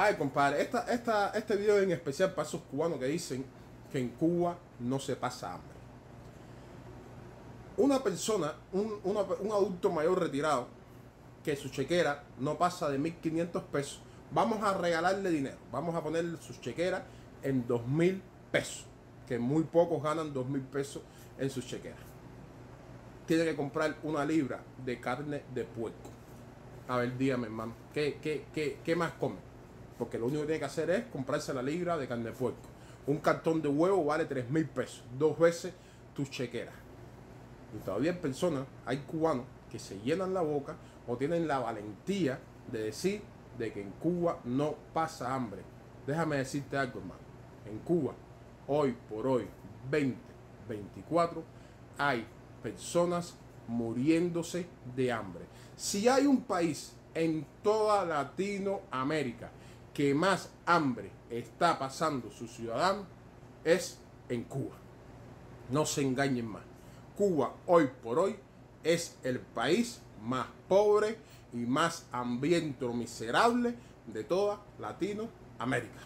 Ay, compadre, esta, esta, este video es en especial para esos cubanos que dicen que en Cuba no se pasa hambre. Una persona, un, un adulto mayor retirado, que su chequera no pasa de 1.500 pesos, vamos a regalarle dinero. Vamos a ponerle sus chequeras en 2.000 pesos, que muy pocos ganan 2.000 pesos en sus chequeras. Tiene que comprar una libra de carne de puerco. A ver, dígame, hermano, ¿qué, qué, qué, qué más come? Porque lo único que tiene que hacer es comprarse la libra de carne de puerco. Un cartón de huevo vale 3 mil pesos, dos veces tus chequeras. Y todavía hay personas, hay cubanos que se llenan la boca o tienen la valentía de decir de que en Cuba no pasa hambre. Déjame decirte algo, hermano. En Cuba, hoy por hoy, 2024, hay personas muriéndose de hambre. Si hay un país en toda Latinoamérica que más hambre está pasando sus ciudadanos, es en Cuba. No se engañen más. Cuba hoy por hoy es el país más pobre y más hambriento miserable de toda Latinoamérica.